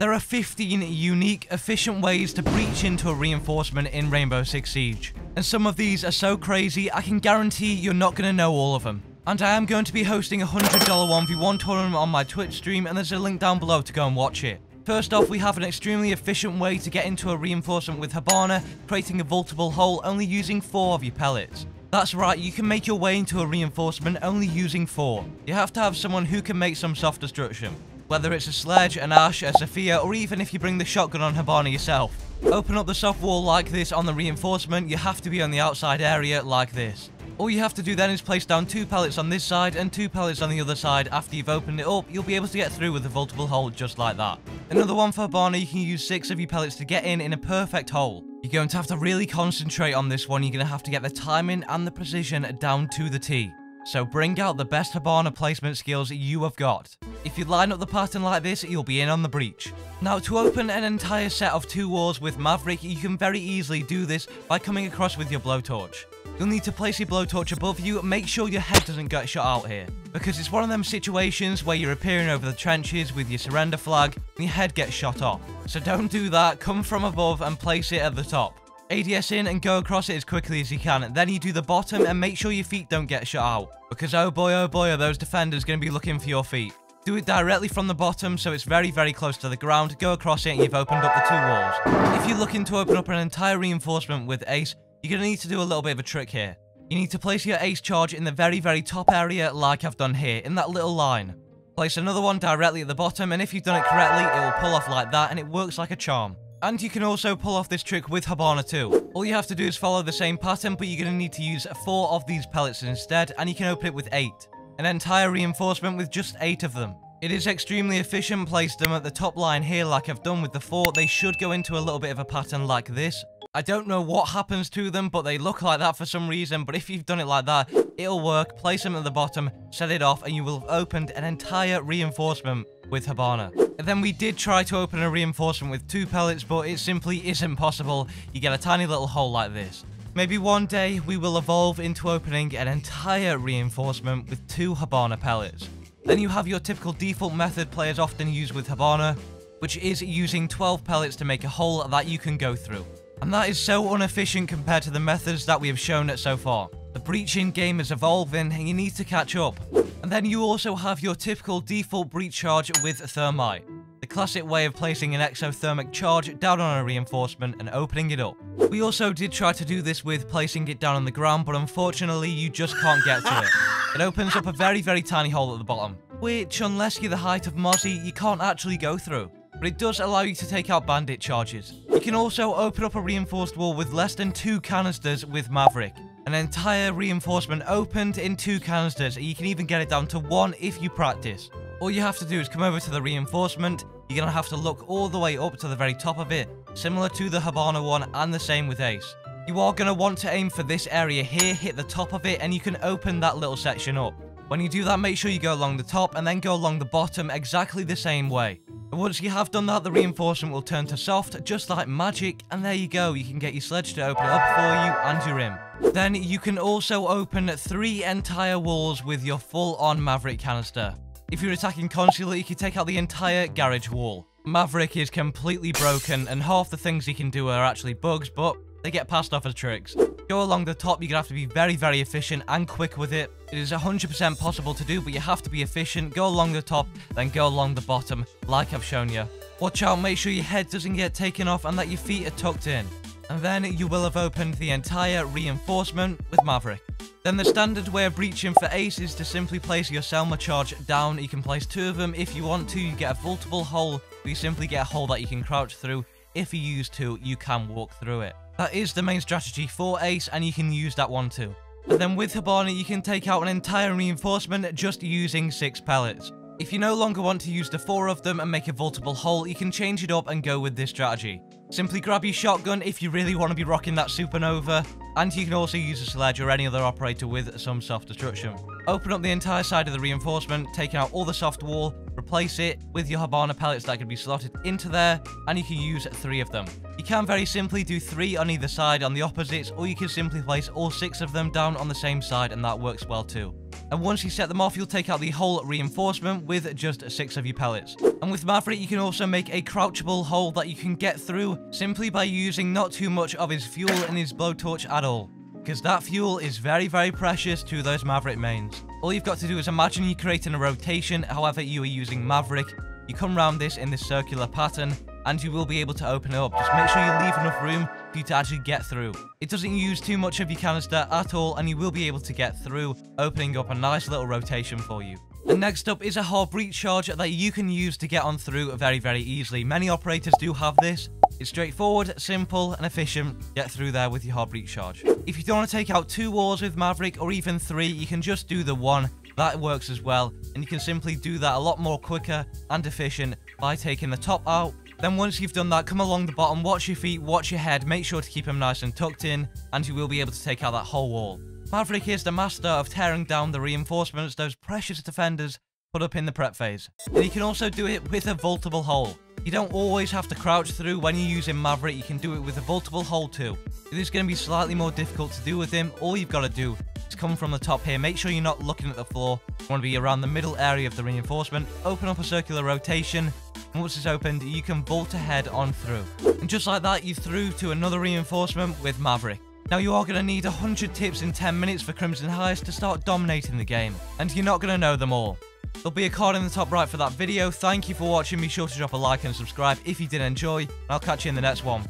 There are 15 unique, efficient ways to breach into a reinforcement in Rainbow Six Siege. And some of these are so crazy, I can guarantee you're not going to know all of them. And I am going to be hosting a $100 1v1 tournament on my Twitch stream, and there's a link down below to go and watch it. First off, we have an extremely efficient way to get into a reinforcement with Hibana, creating a vaultable hole only using 4 of your pellets. That's right, you can make your way into a reinforcement only using 4. You have to have someone who can make some soft destruction. Whether it's a Sledge, an Ash, a Zofia, or even if you bring the shotgun on Hibana yourself. Open up the soft wall like this on the reinforcement, you have to be on the outside area like this. All you have to do then is place down two pellets on this side and two pellets on the other side. After you've opened it up, you'll be able to get through with a vaultable hole just like that. Another one for Hibana, you can use six of your pellets to get in in a perfect hole. You're going to have to really concentrate on this one. You're going to have to get the timing and the precision down to the T. So bring out the best Hibana placement skills you have got. If you line up the pattern like this, you'll be in on the breach. Now, to open an entire set of two walls with Maverick, you can very easily do this by coming across with your blowtorch. You'll need to place your blowtorch above you, make sure your head doesn't get shot out here. Because it's one of them situations where you're appearing over the trenches with your surrender flag, and your head gets shot off. So don't do that, come from above and place it at the top. ADS in and go across it as quickly as you can. Then you do the bottom and make sure your feet don't get shot out. Because oh boy, oh boy, are those defenders going to be looking for your feet. Do it directly from the bottom so it's very, very close to the ground. Go across it and you've opened up the two walls. If you're looking to open up an entire reinforcement with Ace, you're going to need to do a little bit of a trick here. You need to place your ace charge in the very, very top area like I've done here, in that little line. Place another one directly at the bottom, and if you've done it correctly, it will pull off like that, and it works like a charm. And you can also pull off this trick with Hibana too. All you have to do is follow the same pattern, but you're going to need to use 4 of these pellets instead, and you can open it with 8. An entire reinforcement with just 8 of them. It is extremely efficient, place them at the top line here like I've done with the 4. They should go into a little bit of a pattern like this. I don't know what happens to them, but they look like that for some reason. But if you've done it like that, it'll work. Place them at the bottom, set it off, and you will have opened an entire reinforcement with Hibana. And then we did try to open a reinforcement with two pellets, but it simply isn't possible. You get a tiny little hole like this. Maybe one day we will evolve into opening an entire reinforcement with two Hibana pellets. Then you have your typical default method players often use with Hibana, which is using 12 pellets to make a hole that you can go through. And that is so inefficient compared to the methods that we have shown it so far. The breaching game is evolving and you need to catch up. And then you also have your typical default breach charge with Thermite. The classic way of placing an exothermic charge down on a reinforcement and opening it up. We also did try to do this with placing it down on the ground, but unfortunately you just can't get to it. It opens up a very, very tiny hole at the bottom, which, unless you're the height of Mozzie, you can't actually go through but it does allow you to take out bandit charges. You can also open up a reinforced wall with less than two canisters with Maverick. An entire reinforcement opened in two canisters, and you can even get it down to one if you practice. All you have to do is come over to the reinforcement, you're going to have to look all the way up to the very top of it, similar to the Hibana one and the same with Ace. You are going to want to aim for this area here, hit the top of it, and you can open that little section up. When you do that, make sure you go along the top and then go along the bottom exactly the same way. Once you have done that, the reinforcement will turn to soft, just like magic, and there you go, you can get your sledge to open up for you and your rim. Then you can also open three entire walls with your full-on Maverick canister. If you're attacking Consulate, you can take out the entire garage wall. Maverick is completely broken, and half the things he can do are actually bugs, but they get passed off as tricks. Go along the top, you're going to have to be very, very efficient and quick with it. It is 100% possible to do, but you have to be efficient. Go along the top, then go along the bottom, like I've shown you. Watch out, make sure your head doesn't get taken off and that your feet are tucked in. And then you will have opened the entire reinforcement with Maverick. Then the standard way of breaching for Ace is to simply place your Selma charge down. You can place two of them if you want to. You get a vaultable hole, but you simply get a hole that you can crouch through. If you use two, you can walk through it. That is the main strategy for Ace, and you can use that one too. And then with Hibana, you can take out an entire reinforcement just using 6 pellets. If you no longer want to use the 4 of them and make a vaultable hole, you can change it up and go with this strategy. Simply grab your shotgun if you really want to be rocking that supernova, and you can also use a sledge or any other operator with some soft destruction. Open up the entire side of the reinforcement, taking out all the soft wall, replace it with your Hibana pellets that can be slotted into there, and you can use three of them. You can very simply do three on either side on the opposites, or you can simply place all six of them down on the same side, and that works well too. And once you set them off, you'll take out the whole reinforcement with just 6 of your pellets. And with Maverick, you can also make a crouchable hole that you can get through simply by using not too much of his fuel and his blowtorch at all. Because that fuel is very, very precious to those Maverick mains. All you've got to do is imagine you're creating a rotation, however you are using Maverick. You come around this in this circular pattern, and you will be able to open it up. Just make sure you leave enough room for you to actually get through. It doesn't use too much of your canister at all, and you will be able to get through, opening up a nice little rotation for you. And next up is a hard breach charge that you can use to get on through very, very easily. Many operators do have this. It's straightforward, simple, and efficient. Get through there with your hard breach charge. If you don't want to take out two walls with Maverick, or even three, you can just do the one. That works as well, and you can simply do that a lot more quicker and efficient by taking the top out then once you've done that, come along the bottom, watch your feet, watch your head, make sure to keep them nice and tucked in, and you will be able to take out that whole wall. Maverick is the master of tearing down the reinforcements those precious defenders put up in the prep phase. And you can also do it with a vaultable hole. You don't always have to crouch through when you're using Maverick, you can do it with a vaultable hole too. It is going to be slightly more difficult to do with him, all you've got to do is come from the top here, make sure you're not looking at the floor, you want to be around the middle area of the reinforcement, open up a circular rotation, once it's opened, you can bolt ahead on through. And just like that, you're through to another reinforcement with Maverick. Now you are going to need 100 tips in 10 minutes for Crimson Heist to start dominating the game, and you're not going to know them all. There'll be a card in the top right for that video. Thank you for watching. Be sure to drop a like and subscribe if you did enjoy, and I'll catch you in the next one.